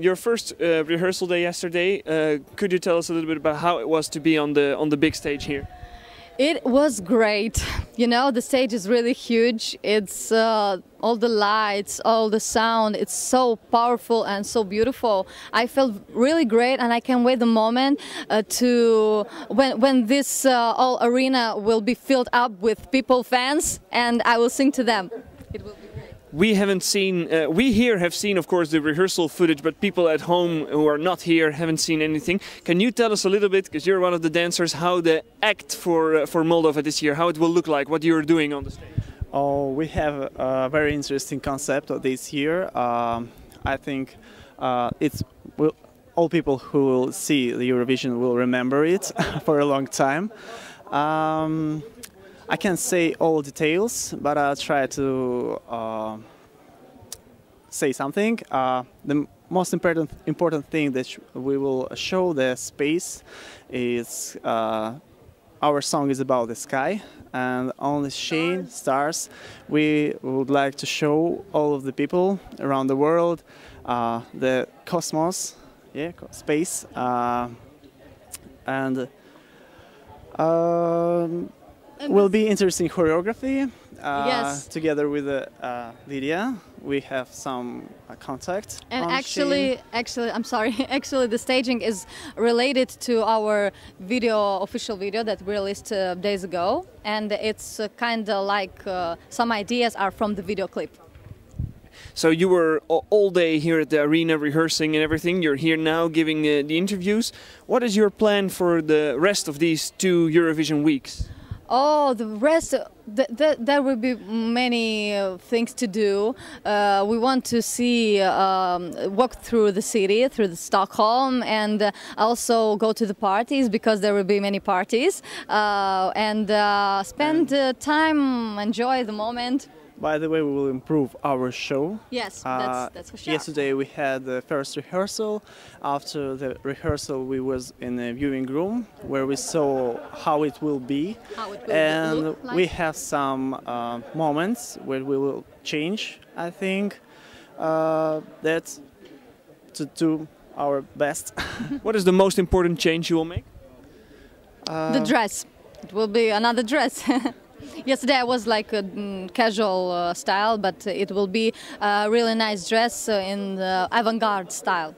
your first uh, rehearsal day yesterday. Uh, could you tell us a little bit about how it was to be on the on the big stage here? It was great. You know, the stage is really huge. It's uh, all the lights, all the sound. It's so powerful and so beautiful. I felt really great, and I can't wait the moment uh, to when when this uh, all arena will be filled up with people, fans, and I will sing to them. It will be. We haven't seen, uh, we here have seen, of course, the rehearsal footage, but people at home who are not here haven't seen anything. Can you tell us a little bit, because you're one of the dancers, how the act for uh, for Moldova this year, how it will look like, what you're doing on the stage? Oh, we have a very interesting concept this year. Um, I think uh, it's all people who will see the Eurovision will remember it for a long time. Um, I can't say all details, but I'll try to uh, say something. Uh, the most important important thing that we will show the space is uh, our song is about the sky and on the sheen stars we would like to show all of the people around the world uh, the cosmos yeah space uh, and um, will be interesting choreography uh, Yes. together with uh, uh, Lidia we have some uh, contact And actually, Shein. actually, I'm sorry. Actually, the staging is related to our video, official video that we released uh, days ago, and it's uh, kind of like uh, some ideas are from the video clip. So you were all day here at the arena rehearsing and everything. You're here now giving uh, the interviews. What is your plan for the rest of these two Eurovision weeks? Oh, the rest, th- th- there will be many uh, things to do. Uh, we want to see, um, walk through the city, through the Stockholm, and uh, also go to the parties because there will be many parties, uh, and uh, spend uh, time, enjoy the moment. By the way we will improve our show Yes, Uh, that's, that's for sure. Yesterday we had the first rehearsal. After the rehearsal, we was in a viewing room where we saw how it will be, How it will and look like. we have some uh, moments where we will change. I think uh, that's to do our best. What is the most important change you will make? the dress. It will be another dress. Yesterday I was like a mm, casual uh, style, but it will be a really nice dress uh, in the avant-garde style.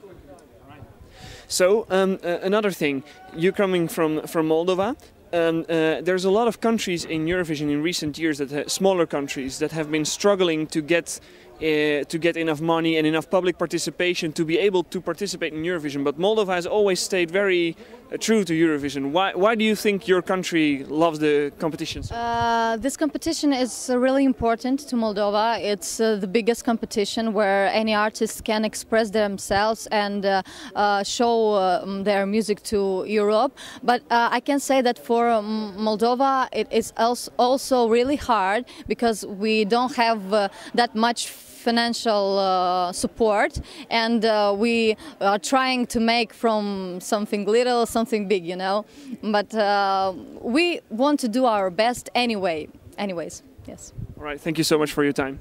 So um, uh, another thing, you're coming from from Moldova. Um, uh, there's a lot of countries in Eurovision in recent years that ha- smaller countries that have been struggling to get uh, to get enough money and enough public participation to be able to participate in Eurovision. But Moldova has always stayed very uh, true to Eurovision. Why why do you think your country loves the competition? Uh, this competition is really important to Moldova. It's uh, the biggest competition where any artist can express themselves and uh, uh, show um, their music to Europe. But I can say that for um, Moldova, it is also really hard because we don't have that much financial uh, support and uh, we are trying to make from something little something big you know? But uh, we want to do our best anyway anyways. Yes. All right, thank you so much for your time.